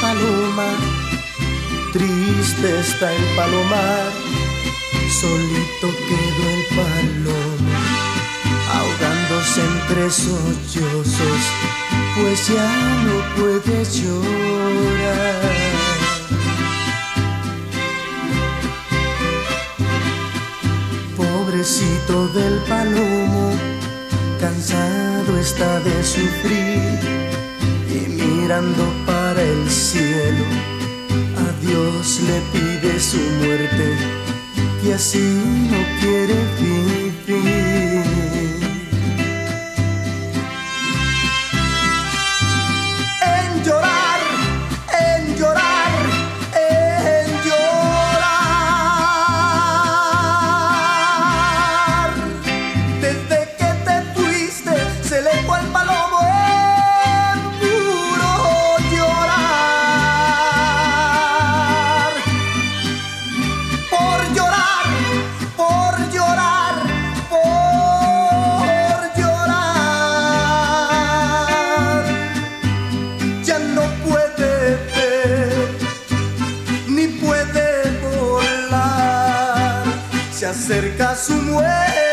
paloma, triste está el palomar, solito quedó el palomo, ahogándose entre sollozos, pues ya no puede llorar. Pobrecito del palomo, cansado está de sufrir y mirando para el cielo, a Dios le pide su muerte, y así acerca su muerte